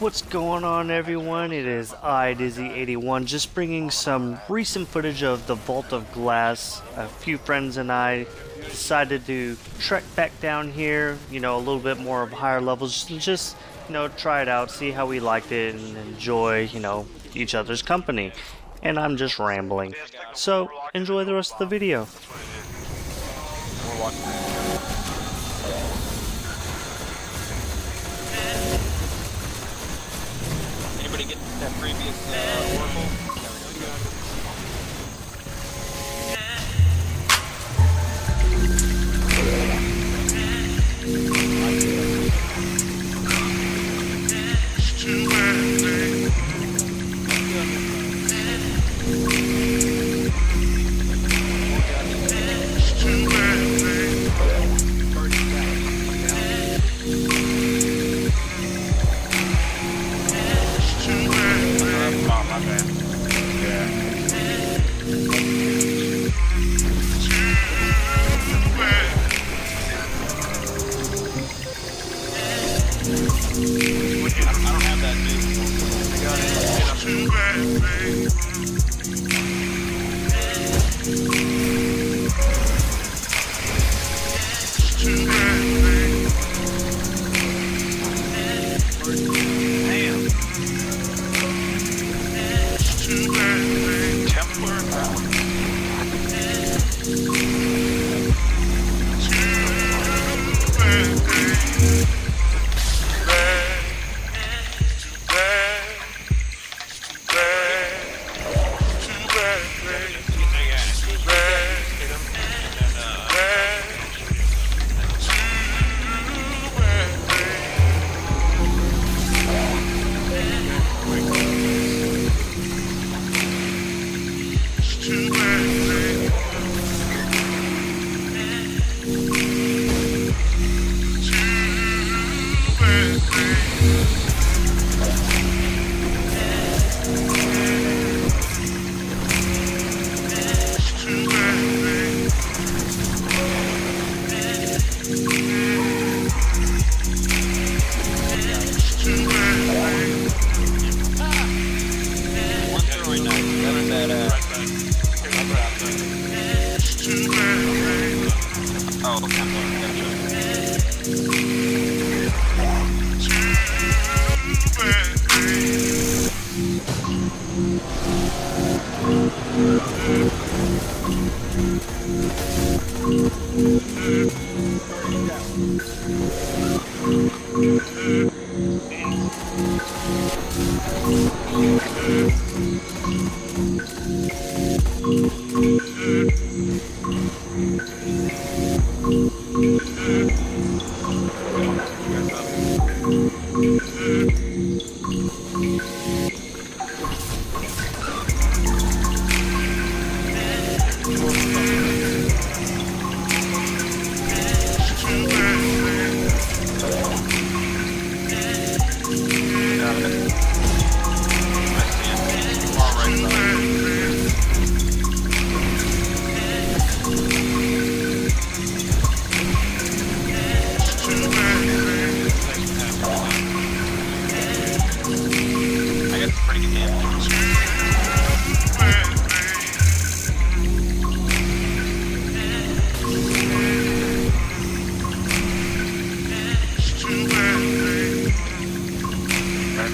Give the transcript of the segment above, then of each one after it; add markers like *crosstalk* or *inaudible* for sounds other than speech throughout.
What's going on everyone? It is I, Dizzy81, just bringing some recent footage of the Vault of Glass. A few friends and I decided to trek back down here, you know, a little bit more of higher levels, just, you know, try it out, see how we liked it, and enjoy, you know, each other's company. And I'm just rambling. So, enjoy the rest of the video. Anybody get that previous uh, Oracle? Vem. Oh, Templar.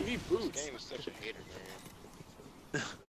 Just give me boots. Game is such a hater, man. *laughs*